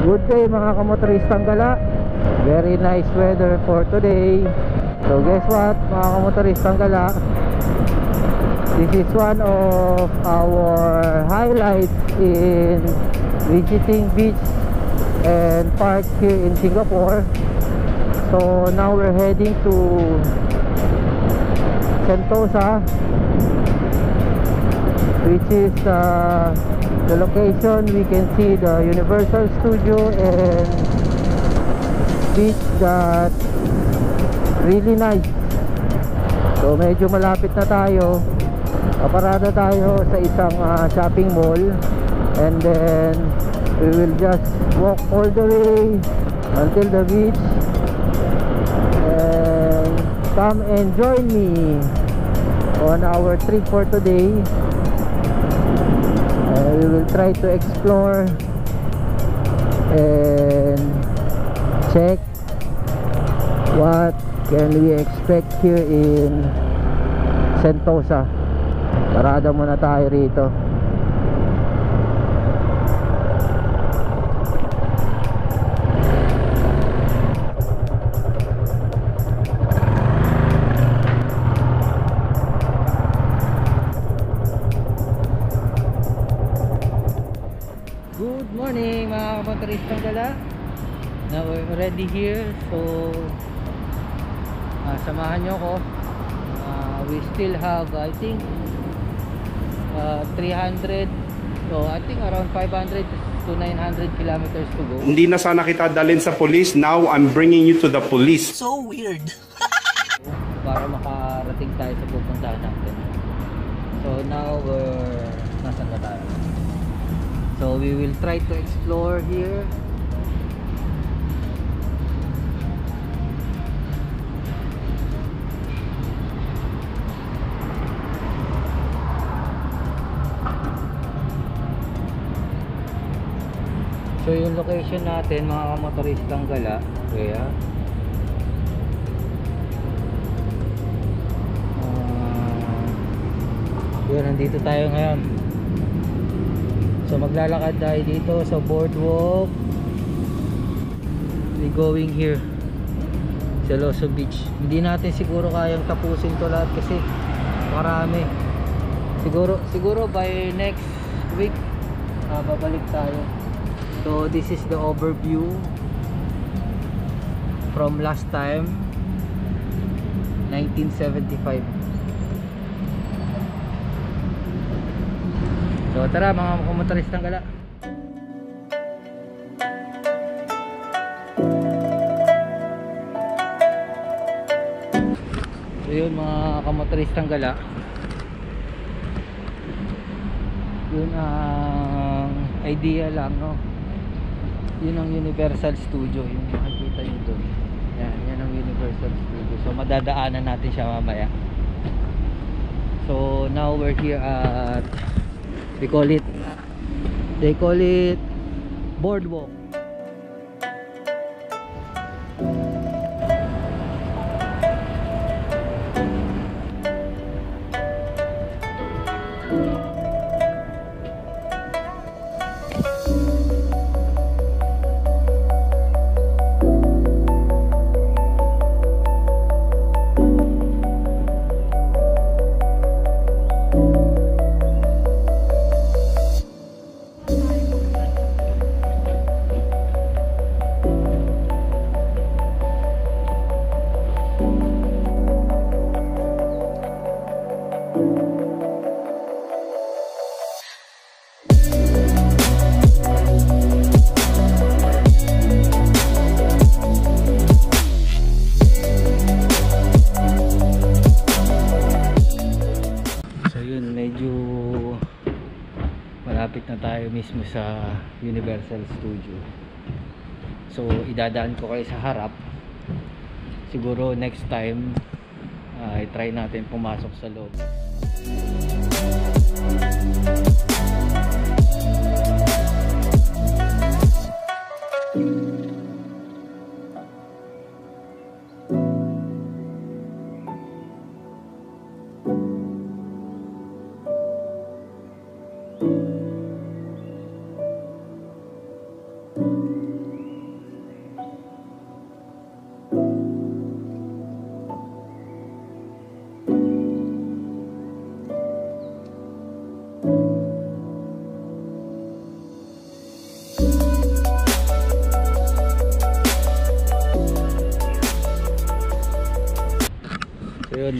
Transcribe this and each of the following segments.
Good day mga kamotoristang gala. Very nice weather for today. So guess what mga kamotoristang gala. This is one of our highlights in visiting beach and park here in Singapore. So now we're heading to Sentosa which is uh, the location we can see the Universal Studio and beach that really nice. So medyo malapit na tayo. Paparada tayo sa isang uh, shopping mall. And then we will just walk all the way until the beach. And come and join me on our trip for today will try to explore and check what can we expect here in Sentosa. Parada muna tayo rito mga kamotoristang gala Now we're already here So ah, Samahan nyo ko Ah, We still have I think uh, 300 So I think around 500 to 900 kilometers to go Hindi na sana kita dalhin sa police. Now I'm bringing you to the police. So weird. Para makarating tayo sa pupuntahan natin So now we're Nasaan na tayo? So we will try to explore here. So yung location natin mga kamotoristang gala Kaya uh, Yun nandito tayo ngayon So maglalakad tayo dito sa boardwalk. We going here Sa Loso Beach. Hindi natin siguro kayang tapusin to lahat kasi marami. Siguro siguro by next week ah, babalik tayo. So this is the overview from last time 1975 So tara mga kumotoristang gala So yun mga kamotoristang gala Yun ang idea lang no? Yun ang Universal Studio Yung makikita nyo doon. Yan, yan ang Universal Studio. So madadaanan natin siya mamaya. So now we're here at they call it they call it boardwalk sa Universal Studio. So idadaan ko kayo sa harap. Siguro next time ay try natin pumasok sa loob.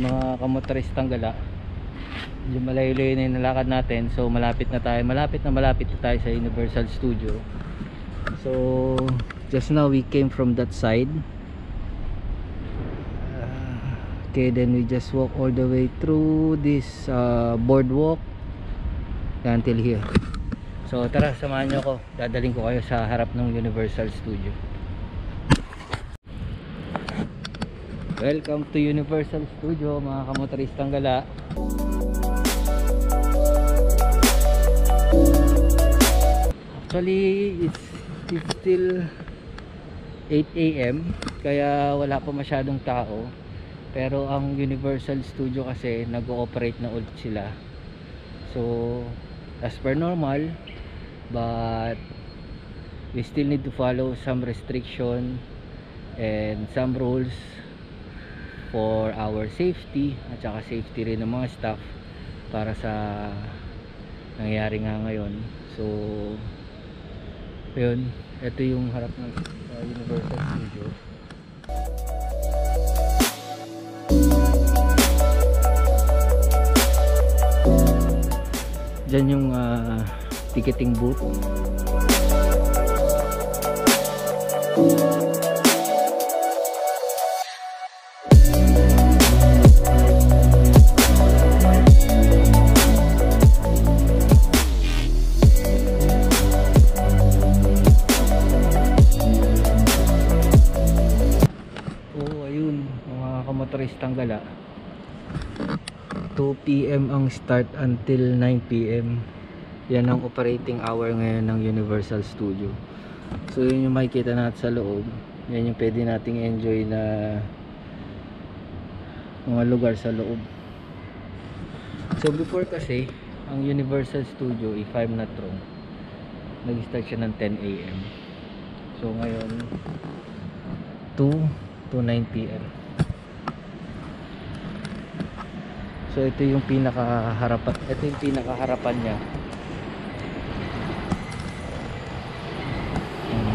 Mga kamotoristang gala. Medyo malayo-layo na yung nalakad natin so malapit na tayo. Malapit na malapit na tayo sa Universal Studio. So just now we came from that side. Uh, okay then we just walk all the way through this uh, boardwalk. Until here. So tara samahan nyo ako. Dadaling ko kayo sa harap ng Universal Studio Welcome to Universal Studio mga kamotoristang gala. Actually it's, it's still 8am kaya wala pa masyadong tao. Pero ang Universal Studio kasi nag-ooperate na ulit sila. So as per normal but we still need to follow some restriction and some rules for our safety at saka safety rin ng mga staff para sa nangyayari nga ngayon. So yun ito yung harap ng uh, Universal Studio. Dyan yung uh, ticketing booth. Oo, kamotoristang gala. 2 p.m. ang start until 9 p.m. Yan ang operating hour ngayon ng Universal Studio. So yun yung makikita natin sa loob. Yan yung pwede nating enjoy na mga lugar sa loob. So before kasi, ang Universal Studio, if I'm not wrong, nag-start siya ng 10 a.m. So ngayon, 2 to 9 So ito yung pinakaharapan, ito yung pinakaharapan niya. Hmm.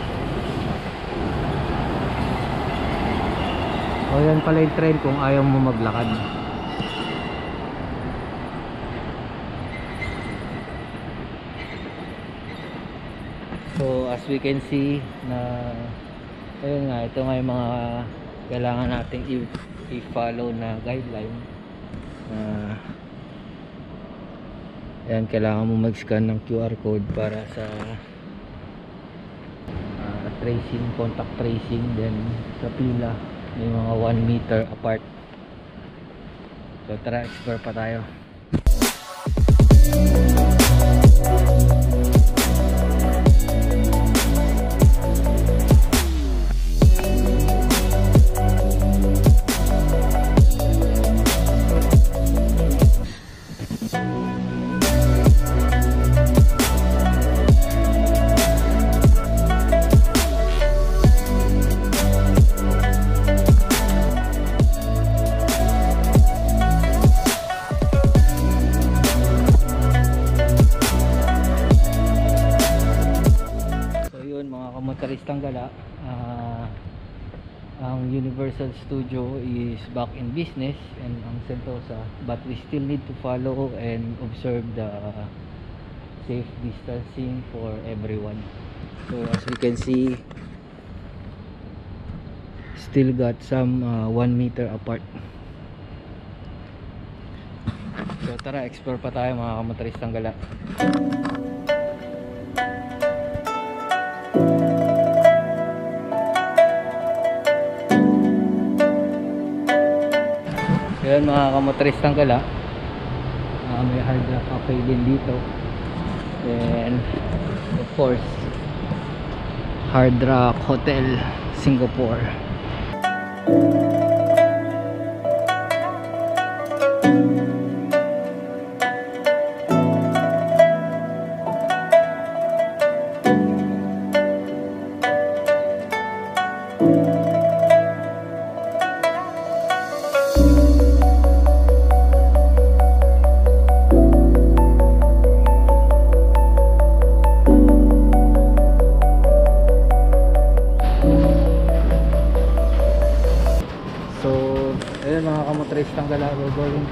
O yan pala yung train kung ayaw mo maglakad. So as we can see na ayun nga ito nga yung mga kailangan nating i-follow na guideline na ayan kailangan mo mag-scan ng QR code para sa ah, tracing, contact tracing then sa pila. May mga 1 meter apart. So tara explore pa tayo. So Universal Studio is back in business and ang Sentosa but we still need to follow and observe the safe distancing for everyone. So as we can see still got some 1 meter apart. So tara explore pa tayo mga kamotoristang gala Ayan mga kamotoristang gala uh, May hard rock cafe din dito. And of course Hard Rock Hotel Singapore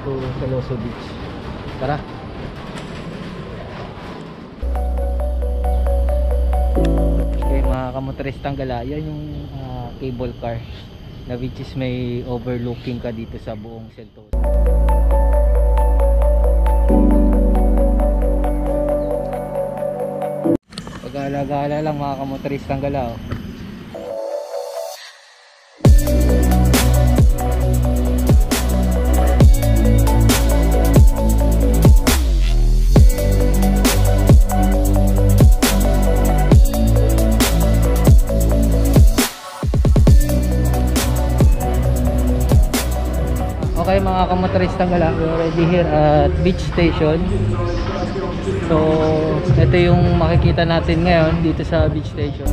to Peloso Beach. Tara! Okay mga kamotoristang gala, yan yung ah, cable car na which is may overlooking ka dito sa buong Sentosa. Pag-alagala lang mga kamotoristang gala mga kamotoristang gala, we're already here at beach station. So, ito yung makikita natin ngayon dito sa beach station.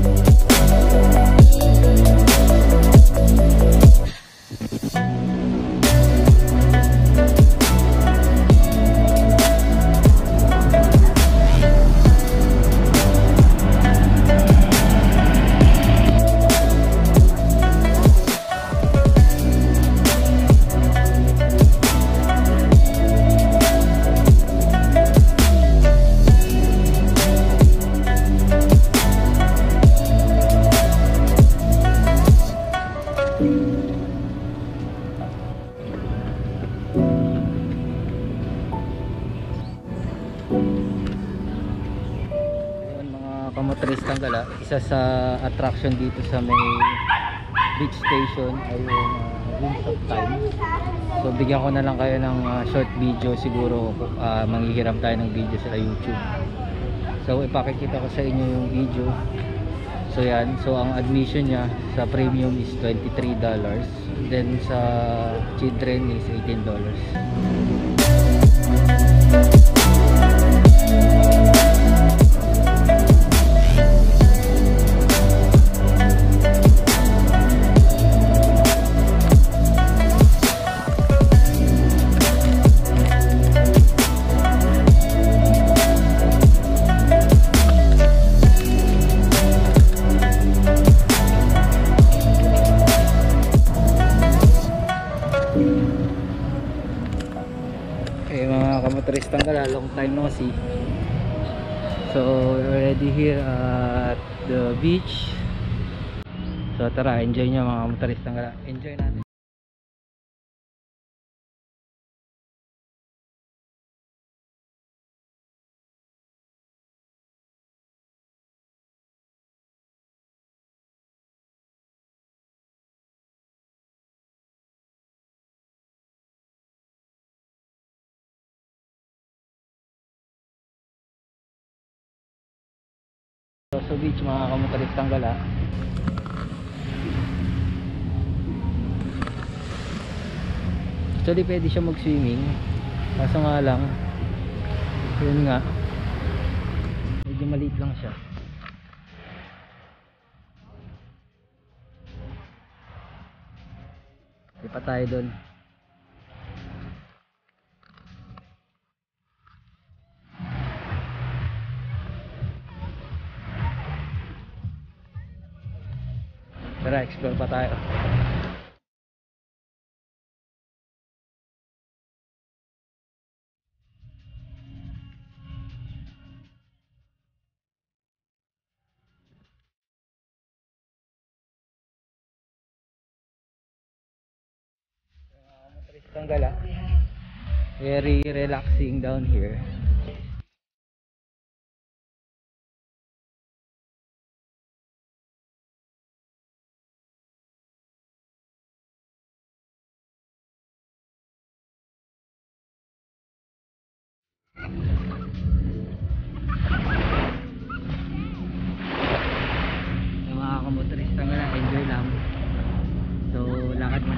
Attraction dito sa may beach station ay yung uh, Winds of Time. So bigyan ko na lang kayo ng uh, short video siguro uh, manghihiram tayo ng video sa YouTube. So ipakikita ko sa inyo yung video. So yan, so ang admission niya sa premium is $23. Then sa children is $18. Long time no see. So we're already here at the beach. So tara, enjoy nyo mga kamotoristang gala. Enjoy natin. Sa beach mga kamotoristang gala. Actually pwede siya mag swimming. Kaso nga lang, yun nga, medyo maliit lang siya. Di pa tayo doon. Tara, explore pa tayo. Tristang gala. Very relaxing down here.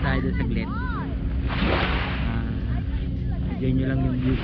Tayo doon saglit. Ah, enjoy nyo lang yung view.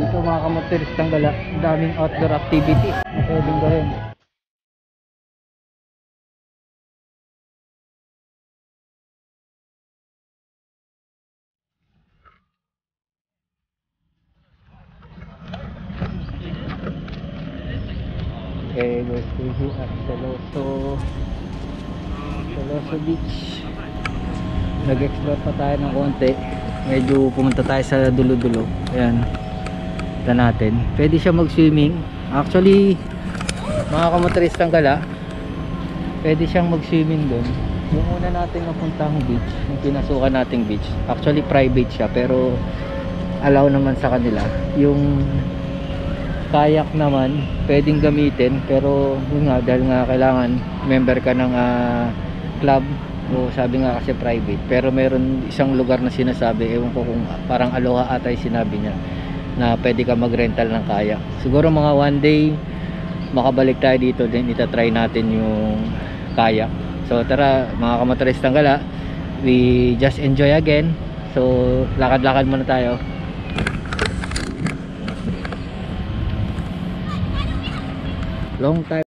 Dito mga kamotoristang gala ang daming outdoor activity. Na pwedeng gawin Okay, we're still here at Saloso Saloso Beach. Nag-explore pa tayo ng konti. Medyo pumunta tayo sa dulo-dulo. Ayan Ito natin. Pwede siya mag-swimming. Actually Mga kamotoristang gala Pwede siyang mag-swimming doon Yung una natin napuntahang beach Yung pinasukan nating beach. Actually private siya pero Allow naman sa kanila. Yung kayak naman pwedeng gamitin pero yun nga dahil nga kailangan member ka ng ah, club o sabi nga kasi private. Pero meron isang lugar na sinasabi ewan ko kung parang aloha ata yung sinabi niya na pwede ka mag rental ng kayak siguro mga one day makabalik tayo dito din itatry natin yung kayak so tara mga kamotoristang gala we just enjoy again. So lakad-lakad muna tayo. Long time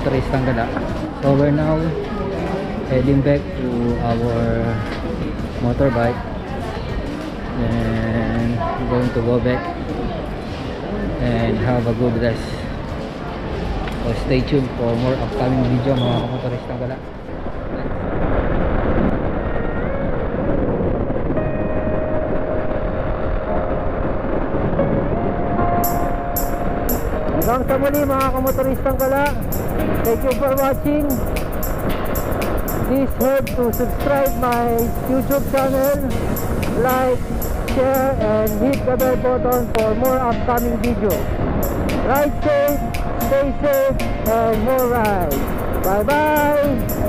mga kamotoristang gala so we're now heading back to our motorbike and going to go back and have a good rest. So stay tuned for more upcoming video mga kamotoristang gala Hanggang sa muli mga kamotoristang gala. Thank you for watching. please help to subscribe my YouTube channel, like, share, and hit the bell button for more upcoming videos. Ride safe, stay safe, and more rides. Bye-bye!